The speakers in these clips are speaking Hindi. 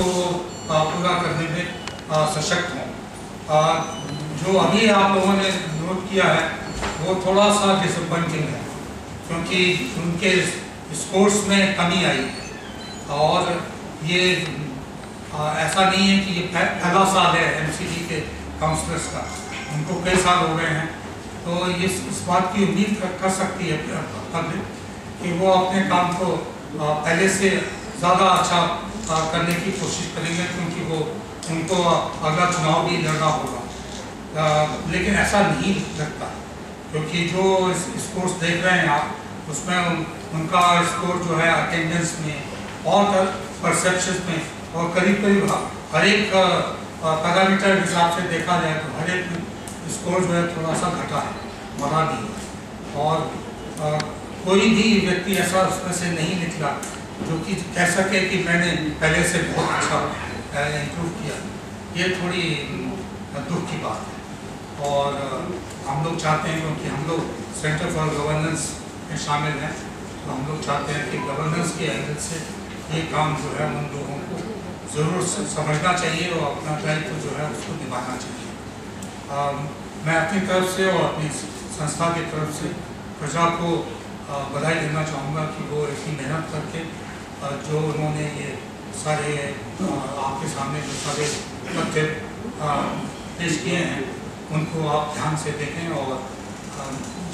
को पूरा करने में सशक्त हों। जो अभी आप लोगों ने नोट किया है वो थोड़ा सा डिसअपॉइंटिंग है क्योंकि उनके स्पोर्ट्स में कमी आई है। और ये आ, ऐसा नहीं है कि ये पहला साल है एमसीडी के काउंसलर्स का। उनको कई साल हो गए हैं। तो ये इस बात की उम्मीद कर, कर सकती है पब्लिक कि वो अपने काम को पहले से ज़्यादा अच्छा करने की कोशिश करेंगे क्योंकि वो उनको अगला चुनाव भी लड़ना होगा। लेकिन ऐसा नहीं लगता क्योंकि जो स्पोर्ट्स देख रहे हैं आप उसमें उन, उनका स्कोर जो है अटेंडेंस में और परसेप्शन में और करीब करीब हर एक पैरामीटर हिसाब से देखा जाए तो हर एक स्कोर जो है थोड़ा सा घटा है बढ़ा नहीं है। और आ, कोई भी व्यक्ति ऐसा उसमें से नहीं निकला जो कि कह सके कि मैंने पहले से बहुत अच्छा इम्प्रूव किया। ये थोड़ी दुख की बात है। और हम लोग चाहते हैं क्योंकि हम लोग सेंटर फॉर गवर्नेंस में शामिल हैं तो हम लोग चाहते हैं कि गवर्नेंस के एंगल से ये काम जो है उन लोगों को ज़रूर समझना चाहिए और अपना दायित्व जो है उसको निभाना चाहिए। आ, मैं अपनी तरफ़ से और अपनी संस्था की तरफ़ से प्रजा को बधाई देना चाहूँगा कि वो इतनी मेहनत करके जो उन्होंने ये सारे आपके सामने जो सारे तथ्य पेश किए हैं, उनको आप ध्यान से देखें और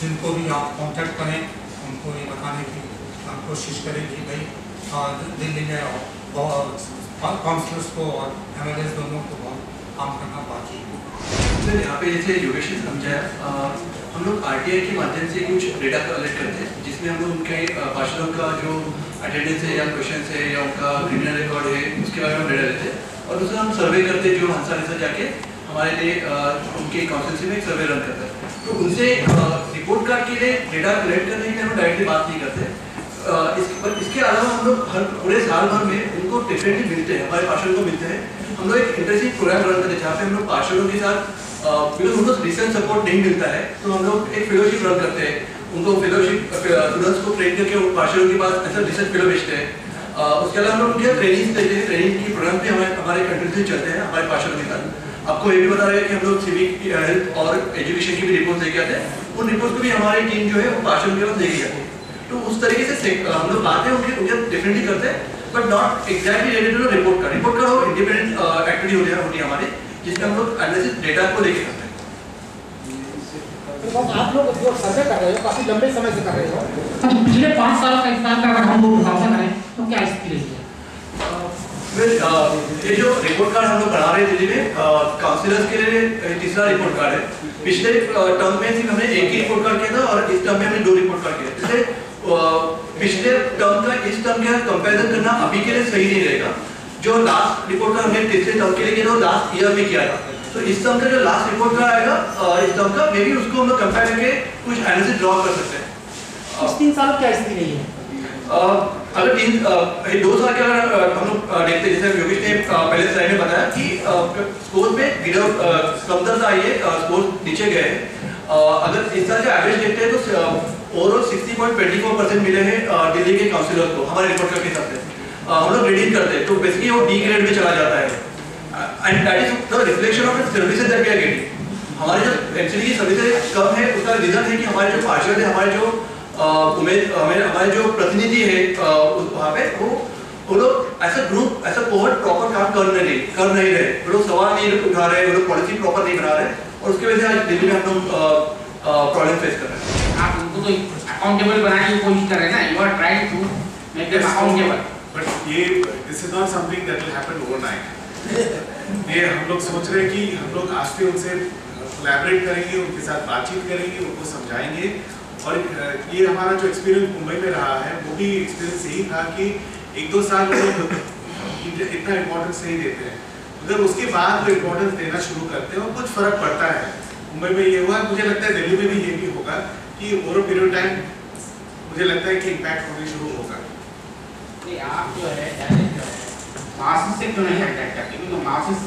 जिनको भी आप कांटेक्ट करें, उनको ये बताने की कोशिश करें कि भाई दिल्ली में और काउंसलर्स को और एम दोनों को बहुत काम करना बाकी है। यहाँ पे जैसे योगेश ने समझाया हम लोग आरटीआई के माध्यम से कुछ डेटा कलेक्ट करते हैं, जिसमें हम लोग उनके पार्षदों का जो अटेंडेंस है या क्वेश्चन है या उनका क्रिमिनल रिकॉर्ड है, उसके बारे में डेटा लेते हैं। और दूसरा हम सर्वे करते हैं जो हंसा हंसा जाके हमारे लिए उनके काउंसिल में एक सर्वे रन करता है। तो उनसे रिपोर्ट कार्ड के लिए डेटा कलेक्ट करने के लिए हम डायरेक्टली बात नहीं करते। इसके पर इसके अलावा हम लोग हर, पूरे साल भर में उनको डिफरेंटली मिलते हैं, हमारे पार्षदों को मिलते हैं। हम लोग एक इंटरेस्टिंग प्रोग्राम रन करते हैं, जहाँ पे हम लोग पार्षदों के साथ बिकॉज़ उनको रिसर्च सपोर्ट नहीं मिलता है तो हम लोग एक फेलोशिप रन करते हैं। उनको फेलोशिप स्टूडेंट्स को ट्रेन करके पार्षदों के पास ऐसा रिसर्च फेलो भेजते हैं। उसके अलावा हम लोग उनके ट्रेनिंग देते हैं ट्रेनिंग की प्रोग्राम भी हमारे हमारे कंट्री से चलते हैं, हमारे पार्षदों के साथ आपको ये भी बता रहे हैं कि हम लोग सिविक हेल्थ और एजुकेशन की भी रिपोर्ट लेके आते हैं। उन रिपोर्ट को भी हमारी टीम जो है, वो पार्षदों के पास लेके जाती है। तो उस तरीके से हम लोग बातें उनके उनके डिफरेंटली करते हैं but not exactly related to report का। रिपोर्ट का हो इंडिपेंडेंट एक्टिविटी है, होती है हमारी, जिसमें हम लोग एनालिसिस डेटा को लेके करते हैं। तो आप लोग जो सर्वे कर रहे हो काफ़ी लंबे समय से कर रहे हो। पिछले पाँच साल का इस्तेमाल कर अगर हम लोग मुकाबला करें तो क्या स्थिति है ये जो रिपोर्ट कार्ड हम लोग बना रहे हैं दिल्ली में काउंसिलर्स के लिए तीसरा रिपोर्ट कार्ड है। पिछले टर्म में सिर्फ़ हमने एक ही रिपोर्ट कार्ड किया था और इस टर्म में हमने दो रिपोर्ट कार्ड किया। जैसे पिछले टर्म का इस टर्म का कंपैरिजन करना अभी के लिए सही नहीं रहेगा। जो लास्ट रिपोर्ट का हमने पिछले टर्म के लिए किया लास्ट ईयर में किया था। तो इस टर्म का जो लास्ट रिपोर्ट का आएगा इस टर्म का मे भी उसको हम लोग कंपेयर करके कुछ एनालिसिस ड्रॉ कर सकते हैं। इस तीन साल क्या स्थिति रही है। अगर तीन दो साल के अगर हम लोग देखते हैं जैसे योगेश ने पहले स्लाइड में बताया कि स्कोर में गिरव कमतरता आई है स्कोर नीचे गए अगर इस साल का एवरेज देखते हैं तो ओवरऑल 60.24 परसेंट मिले हैं दिल्ली के काउंसिलर को हमारे रिपोर्ट के हिसाब से। हम लोग रीडिंग करते हैं तो बेसिकली वो डी ग्रेड में चला जाता है। And that is the reflection of services that we are getting हमारे जो एक्चुअली की सर्विसेज़ कम है उसका रीजन है कि हमारे जो पार्षद है हमारे जो उम्मीद हमारे हमारे जो प्रतिनिधि है वहाँ पे वो वो लोग ऐसा ग्रुप ऐसा कोहट प्रॉपर काम कर नहीं कर नहीं रहे वो लोग सवाल नहीं उठा रहे वो लोग पॉलिसी प्रॉपर नहीं बना रहे और उसकी वजह से आज दिल्ली में हम लोग प्रॉब्लम फेस कर रहे हैं। आप उनको तो अकाउंटेबल बनाने की कोशिश कर रहे हैं ना? You are trying to make them accountable but ये this is not something that will happen overnight ये हम लोग सोच रहे कि हम लोग आज से उनसे कोलैबोरेट करेंगे, उनके साथ बातचीत करेंगे, उनको समझाएँगे। और ये हमारा जो एक्सपीरियंस मुंबई में रहा है, वो भी एक्सपीरियंस यही था कि एक दो साल लोग इतना इम्पोर्टेंस नहीं देते हैं। अगर उसके बाद वो इम्पोर्टेंस देना शुरू करते हैं और कुछ फ़र्क पड़ता है। मुंबई में ये हुआ, मुझे लगता है दिल्ली में भी ये भी होगा कि ओवर पीरियड टाइम मुझे लगता है कि इम्पैक्ट होने शुरू होगा। आप जो है। मासिस से क्यों नहीं कांटेक्ट करते? क्योंकि masses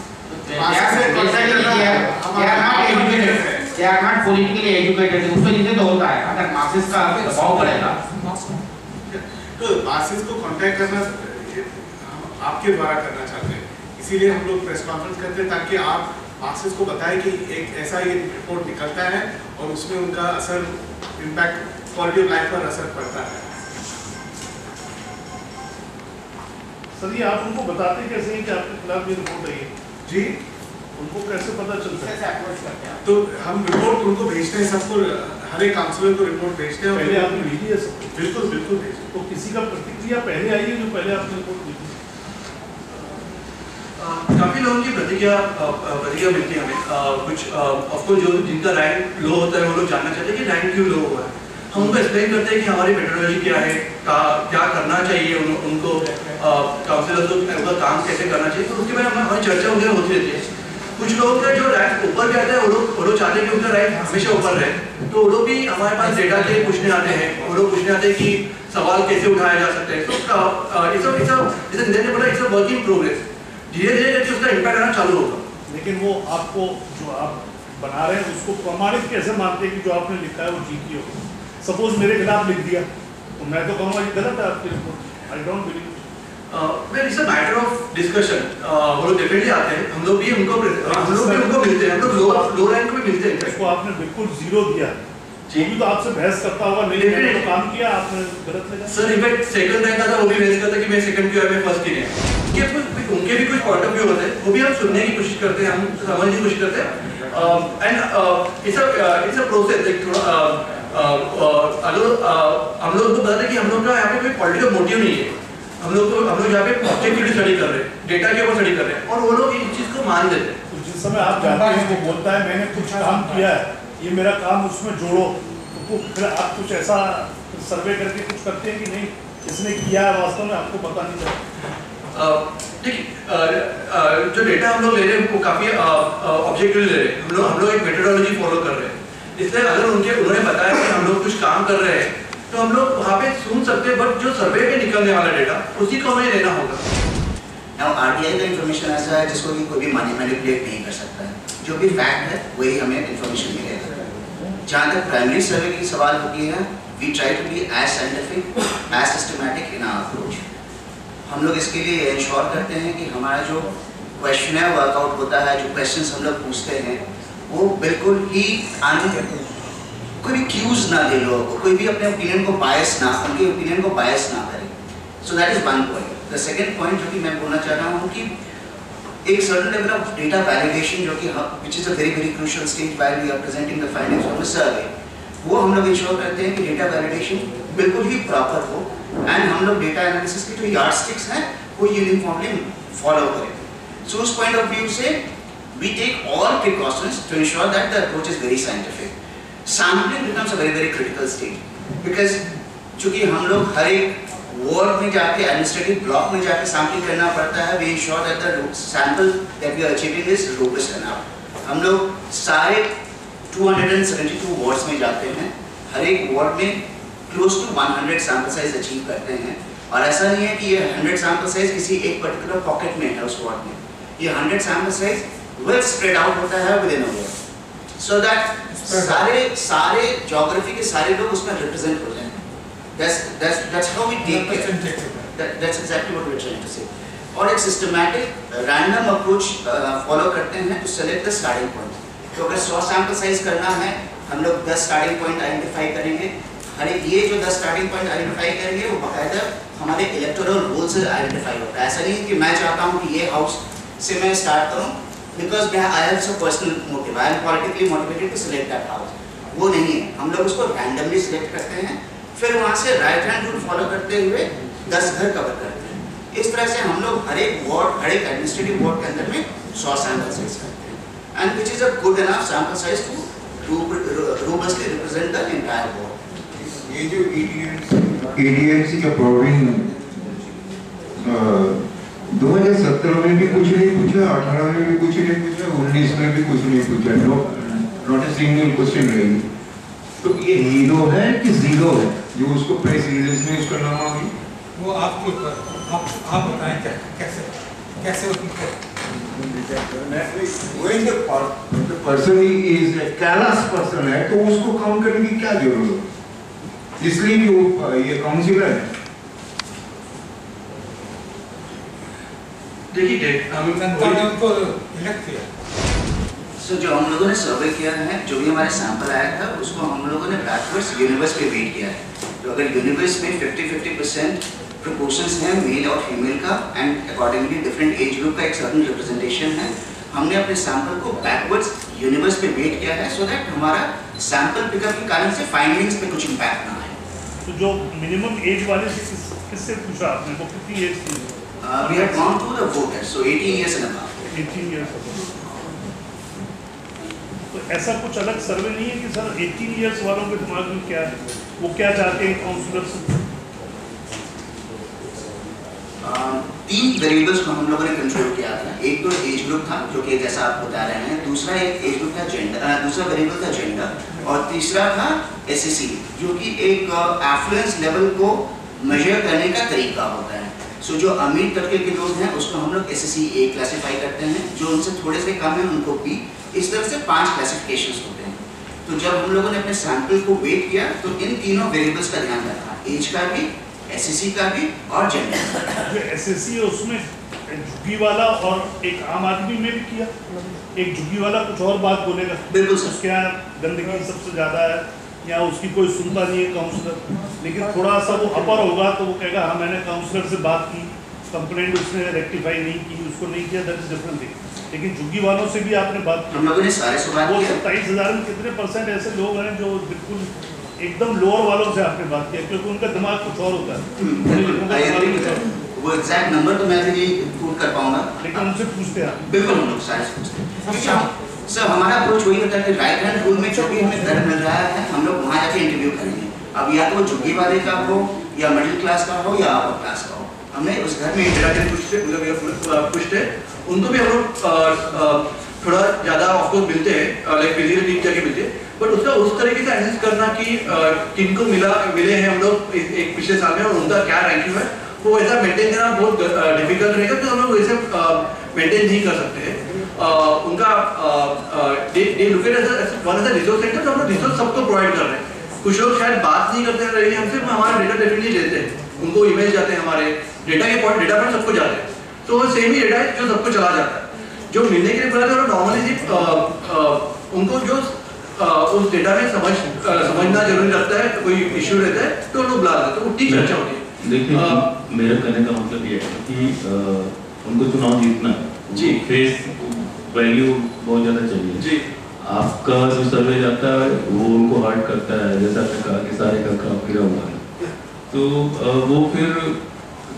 they are not politically educated उसमें जिसे तो होता है। अगर मासिस का दबाव पड़ेगा तो मासिस को कांटेक्ट करना आपके द्वारा करना चाहते हैं। इसीलिए हम लोग प्रेस कॉन्फ्रेंस करते हैं ताकि आप मार्क्सिस को बताएँ कि एक ऐसा ये रिपोर्ट निकलता है और उसमें उनका असर इम्पैक्ट क्वालिटी ऑफ़ लाइफ पर असर पड़ता है। सर ये आप उनको बताते कैसे हैं कि आपके खिलाफ ये रिपोर्ट आई है? जी। उनको कैसे पता चलता है? कैसे अप्रोच करते हैं आप? तो हम रिपोर्ट उनको भेजते हैं सबको हर एक काउंसलर को रिपोर्ट भेजते हैं पहले आपने भेजी है सबको बिल्कुल बिल्कुल भेजते तो किसी का प्रतिक्रिया पहले आई है जो पहले आपने रिपोर्ट भेजी? काफ़ी लोगों की प्रतिक्रिया प्रतिक्रिया मिलती है हमें। कुछ ऑफकोर्स जो जिनका रैंक लो होता है वो लोग जानना चाहते हैं कि रैंक क्यों लो हुआ है। हम उनको एक्सप्लेन करते हैं कि हमारी मेट्रोलॉजी क्या है का, क्या करना चाहिए उन, उनको काउंसिलर को उनका काम कैसे करना चाहिए। तो उसके बारे में हमारी चर्चा वगैरह होती रहती है। कुछ लोगों का जो रैंक ऊपर भी है वो लोग वो लोग चाहते हैं कि उनका रैंक हमेशा ऊपर रहे। तो वो लोग भी हमारे पास डेटा के पूछने आते हैं। वो लोग पूछने आते हैं कि सवाल कैसे उठाया जा सकता है। तो इट्स इट्स जैसे बोला इट्स वर्क इन प्रोग्रेस धीरे धीरे करके उसका इम्पैक्ट आना चालू होगा। लेकिन वो आपको जो आप बना रहे हैं उसको प्रमाणित कैसे मानते हैं कि जो आपने लिखा है वो ठीक ही हो सपोज़ मेरे खिलाफ लिख दिया तो मैं तो कहूँगा ये गलत है आपकी report I don't believe well it's a matter of discussion वो लोग डेफिनेटली आते हैं। हम लोग भी उनको हम लोग भी उनको मिलते हैं। हम लोग लो लो रैंक में मिलते हैं। उसको आपने बिल्कुल ज़ीरो दिया। वो भी तो आपसे बहस करता होगा नहीं मैंने तो काम किया आपने गलत लगा सर इनफैक्ट सेकंड रैंक आता है वो भी भेज करता कि मैं सेकंड क्यों है मैं फ़र्स्ट क्यों है। उनके कुछ उनके भी कुछ पॉइंट ऑफ़ व्यू होते हैं वो भी हम सुनने की कोशिश करते हैं हम समझने की कोशिश करते हैं। And it's a it's a process एक थोड़ा हम लोग को बताते हैं कि हम लोग का यहाँ पे कोई पॉलिटिकल मोटिव नहीं है। हम लोग को हम लोग यहाँ पे ऑब्जेक्टिवली स्टडी कर रहे हैं डेटा के ऊपर स्टडी कर रहे हैं। और वो लोग इस चीज़ को मान देते हैं। जिस समय आप जाते हैं वो बोलता है मैंने कुछ काम किया है ये मेरा काम उसमें जोड़ो। तो फिर आप कुछ ऐसा सर्वे करके कुछ करते हैं कि नहीं इसने किया है वास्तव में आपको पता नहीं चलता देखिए अ, जो डेटा हम लोग ले रहे हैं वो काफ़ी ऑब्जेक्टिवली ले रहे हैं। हम लोग हम लोग एक मेथोडोलॉजी फॉलो कर रहे हैं। इसलिए अगर उनके, उन्होंने बताया कि हम लोग कुछ काम कर रहे हैं तो हम लोग वहाँ पे सुन सकते हैं बट जो सर्वे पे निकलने वाला डेटा उसी को हमें लेना होगा। नाउ आरटीआई का इंफॉर्मेशन ऐसा है जिसको कि कोई भी मैनिपुलेट नहीं कर सकता है। जो भी फैक्ट है, वही हमें इन्फॉर्मेशन मिलेगा जहाँ तक प्राइमरी सर्वे की सवाल होती है we try to be as scientific as systematic in our approach हम लोग इसके लिए इंश्योर करते हैं कि हमारा जो क्वेश्चन है वर्कआउट होता है, जो क्वेश्चन हम लोग पूछते हैं वो बिल्कुल ही आने कोई भी क्यूज ना दे लोगों को, कोई भी अपने ओपिनियन को बायस ना, उनके ओपिनियन को बायस ना करे। So that is one point the second point जो कि मैं बोलना चाह रहा हूँ कि एक certain level of data validation जो कि which is a very very crucial stage while we are presenting the findings the survey वो हम लोग इंश्योर करते हैं कि डेटा वैलिडेशन बिल्कुल ही प्रॉपर हो एंड हम लोग डेटा एनालिसिस के जो यार्डस्टिक्स हैं, वो यूनिफॉर्मली फॉलो करें। सो उस पॉइंट ऑफ़ व्यू से we take all precautions to ensure that the approach is very scientific. Sampling becomes a very very critical stage because चूँकि हम लोग हर एक वार्ड में जाके एडमिनिस्ट्रेटिव ब्लॉक में जाके सैम्पलिंग करना पड़ता है we ensure that the sample that we are achieving is robust enough हम लोग सारे 272 वार्ड्स में जाते हैं, हर एक वार्ड में close to 100 sample size achieve करते हैं, और ऐसा नहीं है कि ये 100 सैंपल साइज़ किसी एक पर्टिकुलर पॉकेट में है उस वार्ड में ये 100 sample size well spread out होता है within a ward so that सारे सारे ज्योग्राफी के सारे लोग उसमें रिप्रेजेंट हो. जाएँ that's that's how we take care. Representative. that, that's exactly what we're trying to say. और एक सिस्टमैटिक रैंडम अप्रोच फॉलो करते हैं to select the starting point तो अगर 100 सैंपल साइज़ करना है हम लोग 10 स्टार्टिंग पॉइंट आइडेंटिफाई करेंगे. एक ये जो 10 स्टार्टिंग पॉइंट आइडेंटिफाई करेंगे वो बाकायदा हमारे इलेक्टोरल रूल से आइडेंटिफाई होता है. ऐसा नहीं कि मैं चाहता हूँ कि ये हाउस से मैं स्टार्ट करूँ बिकॉज़ मैं I also personal motive I am politically motivated to select that house वो नहीं है. हम लोग उसको रैंडमली सिलेक्ट करते हैं. फिर वहाँ से राइट हैंड रूल फॉलो करते हुए दस घर कवर करते हैं. इस तरह से हम लोग हर एक वार्ड हर एक एडमिनिस्ट्रेटिव वार्ड के अंदर में सौ सैंपल साइज़ करते हैं. And which is a good enough sample size to robustly represent the entire ward ये जो ईडीएमसी ईडीएमसी का प्रोविज़न 2017 में भी कुछ नहीं पूछा 18 में भी कुछ नहीं पूछा 19 में भी कुछ नहीं पूछा। No not a single question रही तो ये हीरो है कि ज़ीरो है? जो उसको प्रेस रिलीज़ में उसका नाम आ गया। वो आपको आप आप बताएँ कैसे कैसे पर्सन इज़ कैलस पर्सन है तो उसको कम करने की क्या ज़रूरत है? इसलिए भी वो ये काउंसिलर है। देखिए डेट हम जनता ने उनको इलेक्ट किया। सो जो हम लोगों ने सर्वे किया है जो भी हमारे सैंपल आया था उसको हम लोगों ने बैकवर्ड्स यूनिवर्स पे वेट किया है। तो अगर यूनिवर्स में 50 50 परसेंट प्रोपोर्शंस हैं मेल और फीमेल का and accordingly different age group का एक सर्टन रिप्रेजेंटेशन है हमने अपने सैंपल को बैकवर्ड्स यूनिवर्स पे वेट किया है सो दैट हमारा सैंपल पिकअप के कारण से फाइंडिंग्स पे कुछ इम्पैक्ट ना आए। तो जो मिनिमम एज वाले से किससे पूछा आपने? वो कितनी एज थी? We have gone to the voter so 18 years and above eighteen years तो ऐसा कुछ अलग सर्वे नहीं है कि सर 18 ईयर्स वालों के दिमाग में क्या है? वो क्या चाहते हैं काउंसलर से तीन वेरिएबल्स को हम लोगों ने कंट्रोल किया था। एक तो एज ग्रुप था जो कि जैसा आप बता रहे हैं। दूसरा एक एज ग्रुप था जेंडर दूसरा वेरिएबल था जेंडर और तीसरा था एसएससी जो कि एक एफ्लुएंस लेवल को मेजर करने का तरीका होता है। सो जो अमीर तबके के लोग हैं उसको हम लोग एसएससी ए क्लासिफाई करते हैं जो उनसे थोड़े से कम है उनको बी इस तरह से पाँच क्लासिफिकेशंस होते हैं। तो जब हम लोगों ने अपने सैंपल को वेट किया तो इन तीनों वेरिएबल्स का ध्यान रखा। एज का भी एसएससी का भी और जेंडर का। जो एस है उसमें झुग्गी वाला और एक आम आदमी में भी किया। एक झुग्गी वाला कुछ और बात बोलेगा। बिल्कुल। उसके यहाँ गंदगी सबसे ज़्यादा है। या उसकी कोई सुनता नहीं है काउंसलर लेकिन थोड़ा सा वो अपर होगा तो वो कहेगा हाँ मैंने काउंसलर से बात की कंप्लेंट उसने रेक्टिफाई नहीं की उसको नहीं किया दैट इज़ डिफरेंट थिंग लेकिन झुग्गी वालों से भी आपने बात की। हम लोगों ने सारे से बात वो सत्ताईस हज़ार में कितने परसेंट ऐसे लोग हैं जो बिल्कुल एकदम लोअर वालों से आपने बात किया क्योंकि उनका दिमाग कुछ और होता है। that. वो एग्जैक्ट नंबर तो मैं अभी नहीं कर पाऊँगा। लेकिन उनसे पूछते हैं बिल्कुल हम लोग सारे पूछते हैं। सर हमारा अप्रोच वही होता है कि राइट हैंड रूल में जो भी हमें घर मिल रहा है हम लोग वहाँ जाके इंटरव्यू करेंगे। अब या तो वो झुग्गी वाले का हो या मिडिल क्लास का हो या अपर क्लास का हो। हमें उस घर में इंटरेक्टिव पूछते मतलब पूछते उनको भी हम लोग अ, अ, थोड़ा ज़्यादा ऑफकोर्स मिलते हैं लाइक फ़िज़िकल टीम जाके मिलते हैं। बट उसका उस तरीके से एनालिसिस करना कि किनको मिला मिले हैं हम लोग एक पिछले साल में और उनका क्या रैंकिंग है वो ऐसा मेंटेन करना बहुत डिफ़िकल्ट रहेगा तो हम लोग वैसे मेंटेन नहीं कर सकते हैं। उनका they look at age one age resource centre तो हम लोग रिसोर्स सबको प्रोवाइड कर रहे हैं। कुछ लोग शायद बात नहीं करते रहे हमसे हमारा डेटा डेफिनेटली लेते हैं। उनको ईमेल जाते हैं हमारे डेटा के पॉइंट डेटा पॉइंट सबको जाते हैं। तो वो सेम ही डेटा है जो सबको चला जाता है। जो मिलने के लिए बोला था नॉर्मली उनको जो उस डेटा में समझ समझना ज़रूरी लगता है कोई इश्यू रहता है तो लोग बुला देते हैं। तो उतनी चर्चा होती है। देखिए मेरा कहने का मतलब ये है कि उनको चुनाव जीतना है। जी। फेस वैल्यू बहुत ज़्यादा चाहिए। जी। आपका जो सर्वे जाता है वो उनको हर्ट करता है। जैसा आपने कहा कि सारे का काम गिरा हुआ है। तो वो फिर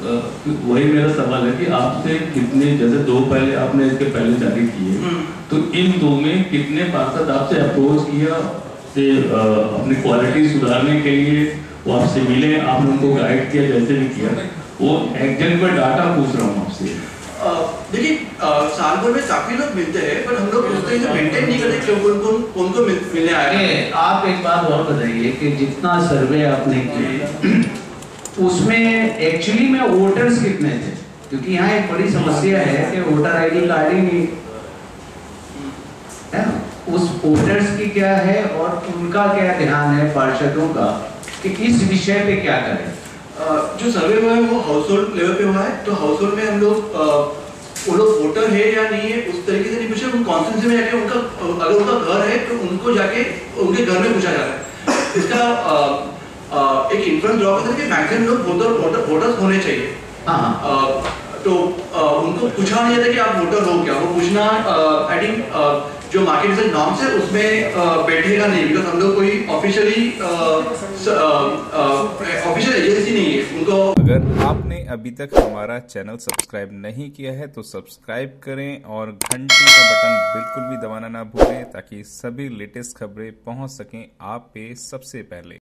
वही मेरा सवाल है कि आपसे कितने जैसे दो पहले आपने इसके पहले जारी किए हम्म। तो इन दो में कितने पार्षद आपसे अप्रोच किया? अ, अपनी क्वालिटी सुधारने के लिए वो आपसे मिले आपने उनको गाइड किया जैसे भी किया। वो एग्जेक्ट में डाटा पूछ रहा हूँ आपसे। देखिए साल भर में काफ़ी लोग मिलते हैं पर हम लोग उस तरीके मेंटेन नहीं करते क्योंकि उनको उनको मिल, मिलने आया अरे, आप एक बात और बताइए कि जितना सर्वे आपने किया उसमें एक्चुअली में वोटर्स कितने थे? क्योंकि यहाँ एक बड़ी समस्या है कि वोटर आईडी कार्ड ही नहीं। है उस वोटर्स की क्या है और उनका क्या ध्यान है पार्षदों का कि इस विषय पे क्या करें? जो सर्वे हुआ है वो हाउस होल्ड लेवल पे हुआ है तो हाउस होल्ड में हम लोग वो लोग वोटर है या नहीं है उस तरीके से नहीं पूछे। उन कॉन्स्टिट्यूंसी में जाके उनका अगर उनका घर है तो उनको जाके उनके घर में पूछा जा रहा है। इसका आ, आ, एक इन्फ्लुएंस ड्रॉ करता है कि मैक्सिमम लोग वोटर वोटर वोटर्स होने चाहिए। हाँ हाँ। तो उनको पूछा नहीं जाता कि आप वोटर हो क्या? वो पूछना आई थिंक जो मार्केट से नॉर्म्स है, उसमें बैठेगा नहीं बिकॉज़ हम लोग कोई ऑफिशियली ऑफिशियल एजेंसी नहीं है, उनको अगर आपने अभी तक हमारा चैनल सब्सक्राइब नहीं किया है तो सब्सक्राइब करें और घंटी का बटन बिल्कुल भी दबाना ना भूलें, ताकि सभी लेटेस्ट खबरें पहुँच सकें आप पे सबसे पहले।